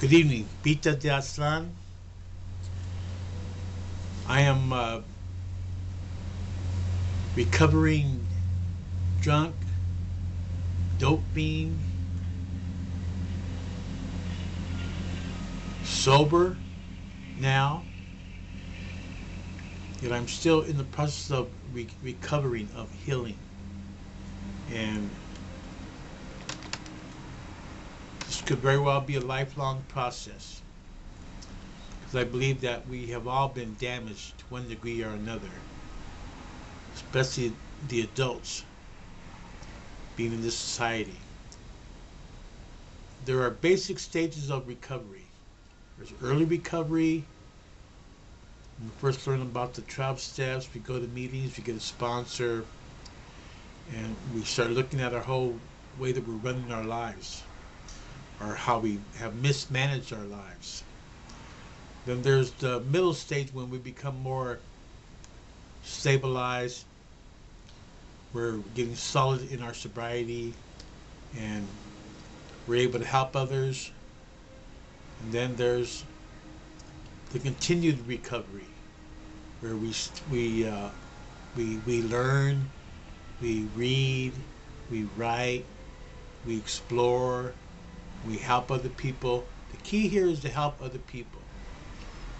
Good evening, Peta Aztlan. I am uh, recovering drunk, dope fiend, sober now, yet I'm still in the process of re- recovering, of healing. And this could very well be a lifelong process. Because I believe that we have all been damaged to one degree or another, especially the adults being in this society. There are basic stages of recovery. There's early recovery. When we first learn about the 12 steps, we go to meetings, we get a sponsor, and we start looking at our whole way that we're running our lives or how we have mismanaged our lives. Then there's the middle stage when we become more stabilized. We're getting solid in our sobriety and we're able to help others. And then there's the continued recovery where we, we, uh, we, we learn, we read, we write, we explore, we help other people. The key here is to help other people.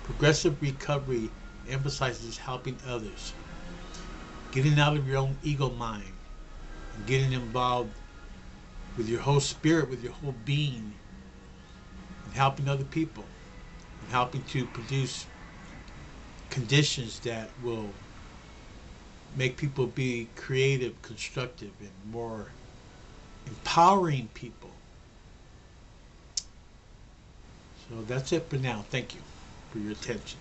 Progressive recovery emphasizes helping others, getting out of your own ego mind, and getting involved with your whole spirit, with your whole being, and helping other people, and helping to produce conditions that will make people be creative, constructive, and more empowering people. So that's it for now. Thank you for your attention.